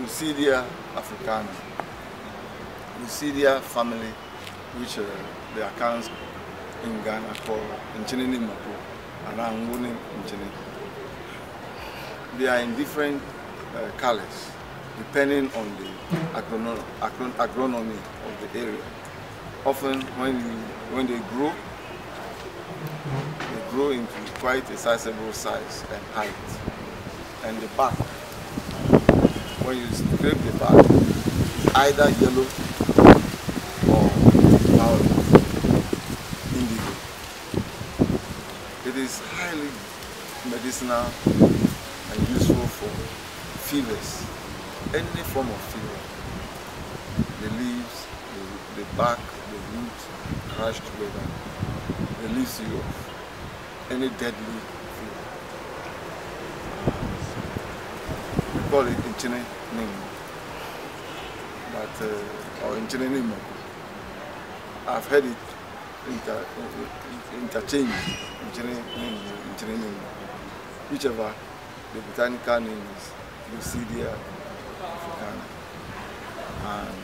Lucidia africana. Lucidia family, which uh, the Akans in Ghana call Nchinini Mapo and Anguni Nchini. They are in different uh, colors depending on the agron agronomy of the area. Often when, you, when they grow, they grow into quite a sizable size and height. And the bark, when you scrape the it's either yellow or violet, indigo. It is highly medicinal and useful for fevers, any form of fever. The leaves, the, the bark, the roots crushed together, release you of any deadly call it Inchine Nim, but uh, or Inchine Nim. I've heard it inter, interchange Inchine Nim, Inchine Nim, whichever the botanical name is Lucidia africana. And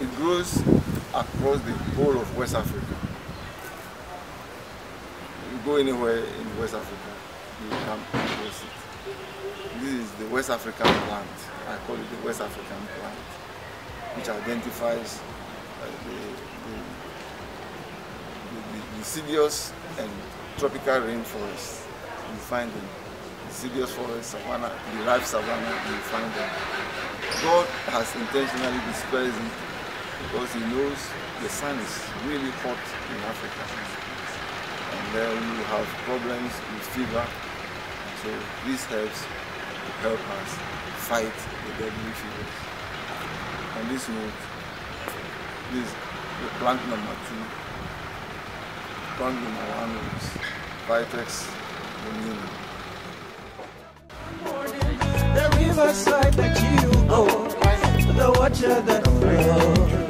it grows across the whole of West Africa. You go anywhere in West Africa, you across it. This is the West African plant. I call it the West African plant, which identifies uh, the, the, the, the deciduous and tropical rainforests. You find them. Deciduous forest, savanna, the ripe savanna, you find them. God has intentionally dispersed it because he knows the sun is really hot in Africa. And then you have problems with fever. So this helps help us fight the deadly fevers. On this note, this is the plant number two. Plant number one is Vitex doniana. The riverside that you go, the water that flows.